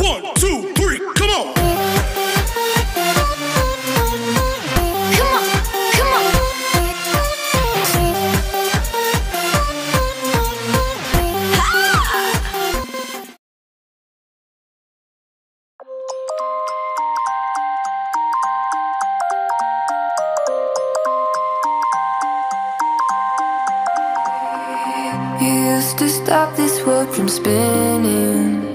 One, two, three, come on. Come on, come on. You used to stop this world from spinning.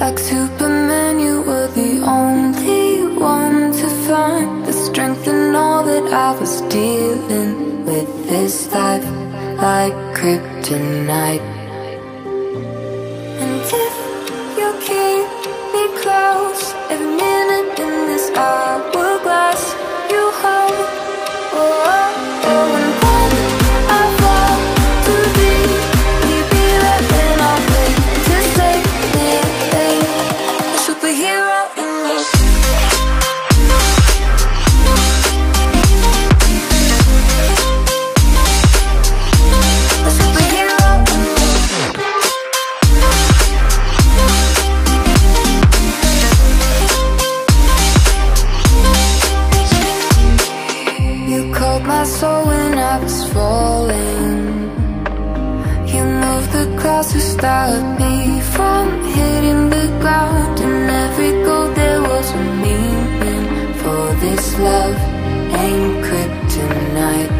Like Superman, you were the only one to find the strength in all that I was dealing with this life, like kryptonite. And if you keep me close, every minute in this hourglass, you hold. Oh, oh, oh, soul when I was falling. You moved the clouds to stop me from hitting the ground. And every goal there was a meaning. For this love ain't kryptonite.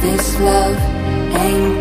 this love ain't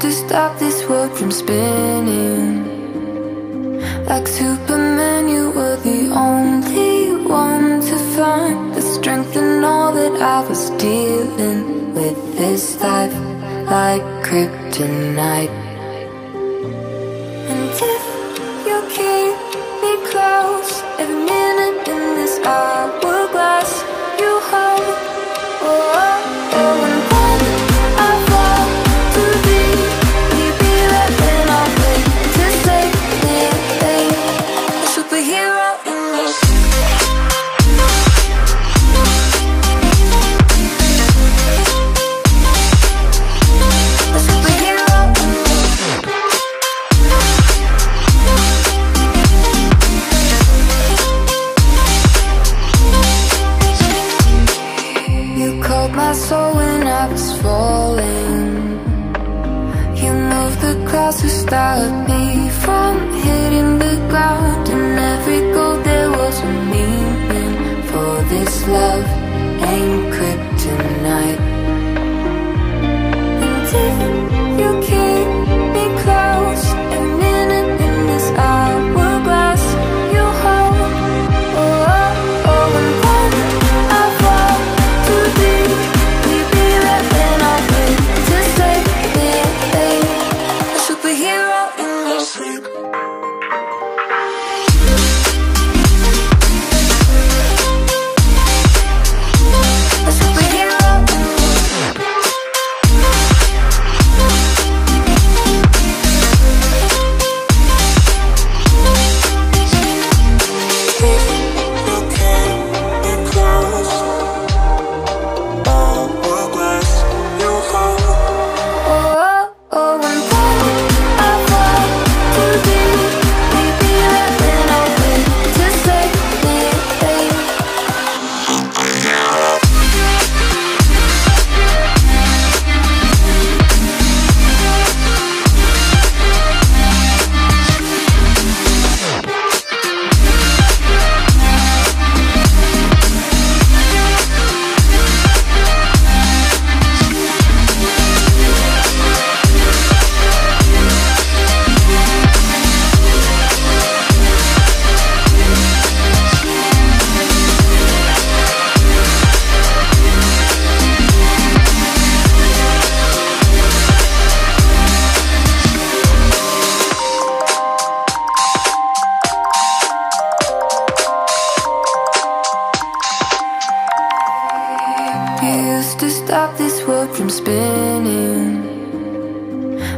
to stop this world from spinning. Like Superman, you were the only one to find the strength in all that I was dealing with this life, like kryptonite. And if you keep me close, every minute in this hourglass you hold. Oh, oh, oh, love ain't kryptonite.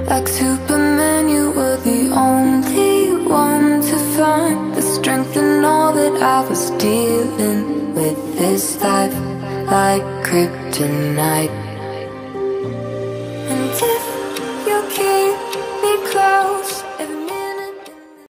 Like Superman, you were the only one to find the strength in all that I was dealing with this life, like kryptonite.